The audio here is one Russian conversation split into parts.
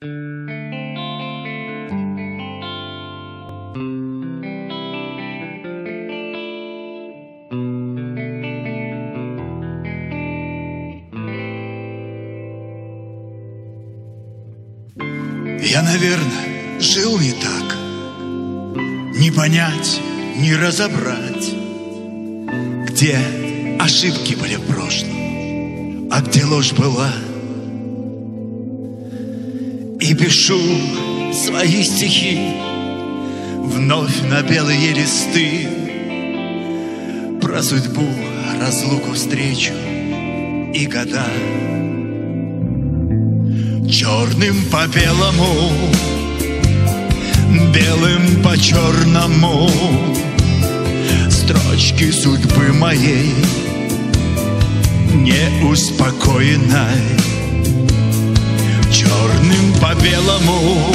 Я, наверное, жил не так. Не понять, не разобрать, Где ошибки были в прошлом, А где ложь была. И пишу свои стихи Вновь на белые листы Про судьбу, разлуку, встречу и года. Черным по белому, белым по черному Строчки судьбы моей неуспокоенной Черным по белому,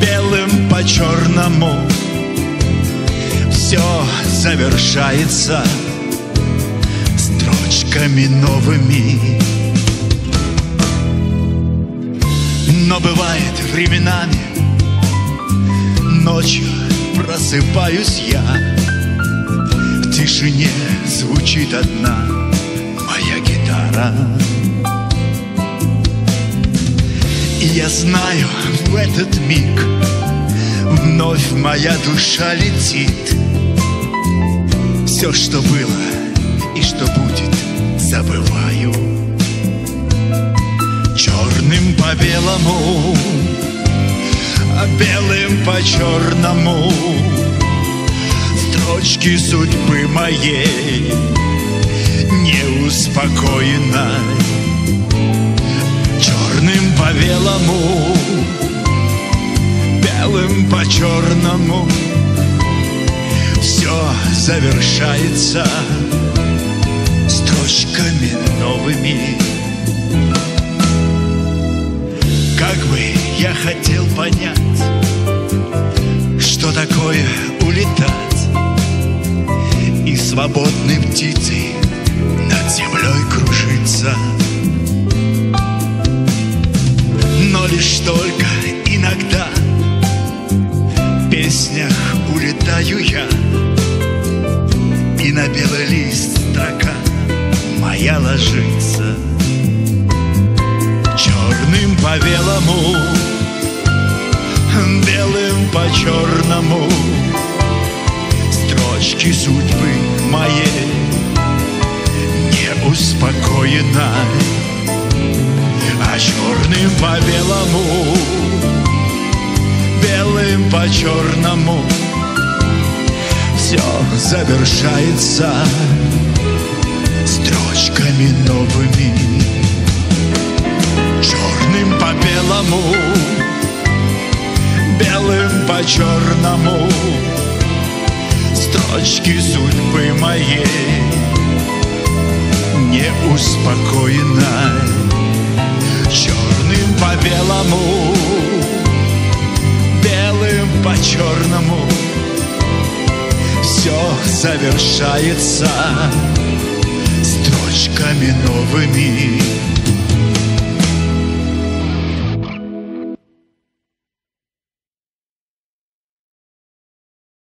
белым по черному Все завершается строчками новыми. Но бывает временами Ночью просыпаюсь я. В тишине звучит одна моя гитара И я знаю в этот миг Вновь моя душа летит. Все, что было и что будет, забываю. Черным по белому, а белым по черному Строчки судьбы моей неуспокоенной по белому, белым по черному Все завершается строчками новыми. Как бы я хотел понять, что такое улетать И свободной птицей над землей кружиться лишь только иногда. В песнях улетаю я И на белый лист строка моя ложится. Черным по белому, белым по черному Строчки судьбы моей неуспокоенной А черным по белому, белым по черному Все завершается строчками новыми. Черным по белому, белым по черному Строчки судьбы моей неуспокоенной. Черным завершается строчками новыми